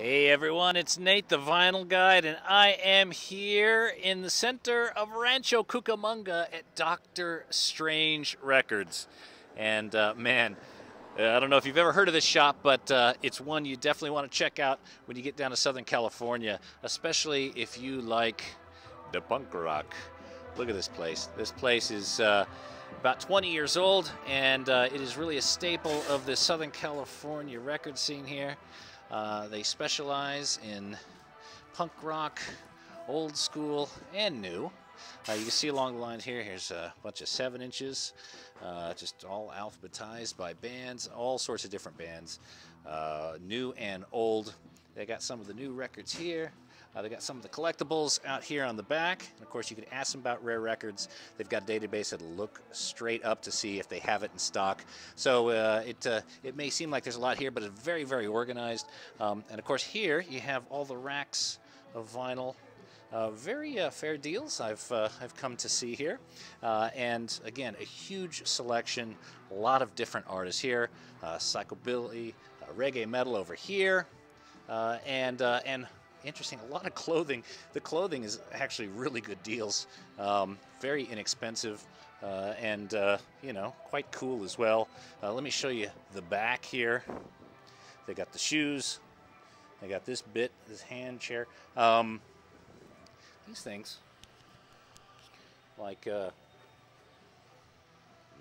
Hey everyone, it's Nate the Vinyl Guide, and I am here in the center of Rancho Cucamonga at Dr. Strange Records. And uh, man, uh, I don't know if you've ever heard of this shop, but uh, it's one you definitely want to check out when you get down to Southern California, especially if you like the punk rock. Look at this place. This place is uh, about 20 years old, and uh, it is really a staple of the Southern California record scene here. Uh, they specialize in punk rock, old school, and new. Uh, you can see along the lines here, here's a bunch of 7 inches, uh, just all alphabetized by bands, all sorts of different bands, uh, new and old. They got some of the new records here. Uh, they got some of the collectibles out here on the back. And of course, you can ask them about rare records. They've got a database that'll look straight up to see if they have it in stock. So uh, it, uh, it may seem like there's a lot here, but it's very, very organized. Um, and of course, here you have all the racks of vinyl uh, very uh, fair deals I've, uh, I've come to see here. And again, a huge selection, a lot of different artists here. Psychobilly, reggae metal over here, and, and interesting, a lot of clothing. The clothing is actually really good deals, um, very inexpensive. and you know, quite cool as well. let me show you the back here. They got the shoes. They got this bit, this hand chair. Um, these things like uh,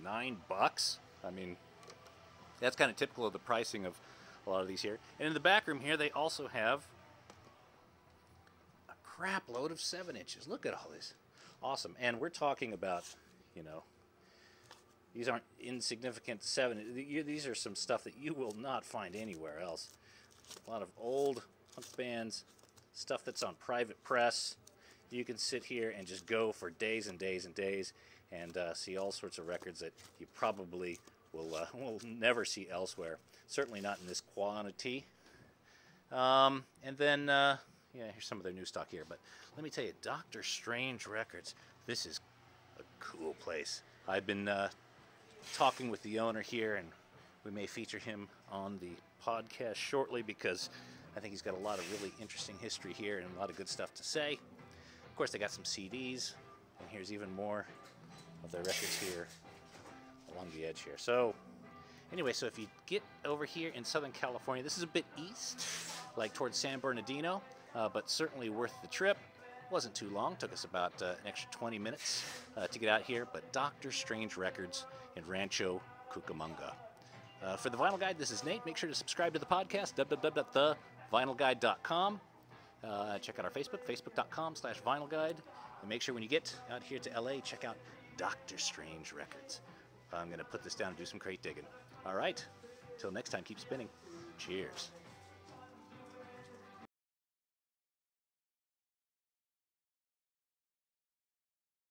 nine bucks. I mean, that's kind of typical of the pricing of a lot of these here. And in the back room here, they also have a crap load of seven inches. Look at all this. Awesome. And we're talking about, you know, these aren't insignificant seven. These are some stuff that you will not find anywhere else. A lot of old punk bands, stuff that's on private press you can sit here and just go for days and days and days and uh, see all sorts of records that you probably will, uh, will never see elsewhere. Certainly not in this quantity. Um, and then, uh, yeah, here's some of their new stock here. But let me tell you, Doctor Strange Records, this is a cool place. I've been uh, talking with the owner here, and we may feature him on the podcast shortly because I think he's got a lot of really interesting history here and a lot of good stuff to say Of course, they got some CDs, and here's even more of their records here along the edge here. So, anyway, so if you get over here in Southern California, this is a bit east, like towards San Bernardino, uh, but certainly worth the trip. Wasn't too long, took us about uh, an extra 20 minutes uh, to get out here, but Dr. Strange Records in Rancho Cucamonga. Uh, for the Vinyl Guide, this is Nate. Make sure to subscribe to the podcast, www.thevinylguide.com. Uh, check out our Facebook, facebook.com slash vinyl guide. And make sure when you get out here to LA, check out Dr. Strange Records. I'm going to put this down and do some crate digging. All right. Till next time, keep spinning. Cheers.